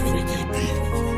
freaky beat.